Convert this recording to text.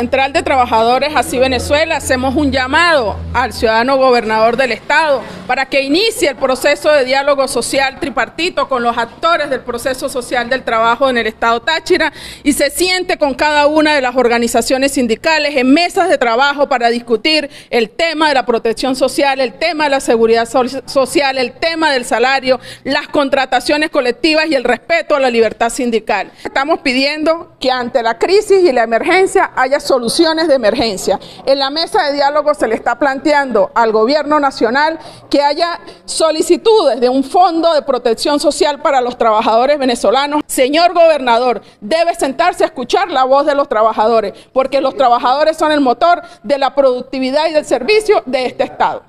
Central de Trabajadores Así Venezuela hacemos un llamado al ciudadano gobernador del estado para que inicie el proceso de diálogo social tripartito con los actores del proceso social del trabajo en el estado Táchira y se siente con cada una de las organizaciones sindicales en mesas de trabajo para discutir el tema de la protección social, el tema de la seguridad social, el tema del salario, las contrataciones colectivas y el respeto a la libertad sindical. Estamos pidiendo que ante la crisis y la emergencia haya soluciones de emergencia. En la mesa de diálogo se le está planteando al gobierno nacional que haya solicitudes de un fondo de protección social para los trabajadores venezolanos. Señor gobernador, debe sentarse a escuchar la voz de los trabajadores, porque los trabajadores son el motor de la productividad y del servicio de este Estado.